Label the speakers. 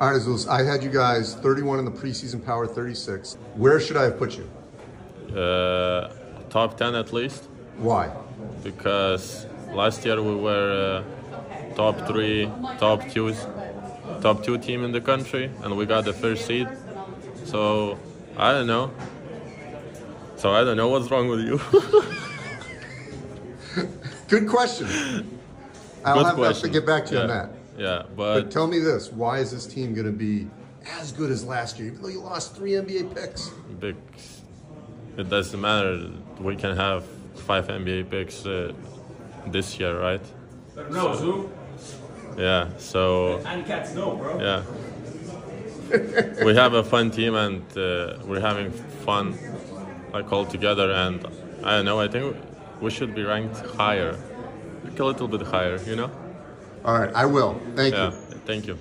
Speaker 1: All right, Azuolas, I had you guys 31 in the preseason power, 36. Where should I have put you?
Speaker 2: Uh, top 10 at least,
Speaker 1: Why?
Speaker 2: because last year we were uh, top three, top two, top two team in the country, and we got the first seed. So I don't know. So I don't know what's wrong with you.
Speaker 1: Good question. I'll
Speaker 2: Good
Speaker 1: have, have to get back to you
Speaker 2: yeah.
Speaker 1: on that.
Speaker 2: Yeah,
Speaker 1: But
Speaker 2: but
Speaker 1: tell me this: Why is this team going to be as good as last year, even though you lost three NBA picks?
Speaker 2: big. It doesn't matter. We can have five NBA picks uh, this year, right?
Speaker 3: No, Zoo.
Speaker 2: Yeah. So
Speaker 3: Andy Katz know, bro.
Speaker 2: yeah, we have a fun team and uh, we're having fun, like all together. And I don't know. I think we should be ranked higher, like a little bit higher. You know?
Speaker 1: All right, I will. Thank
Speaker 2: Yeah.
Speaker 1: you.
Speaker 2: Thank you.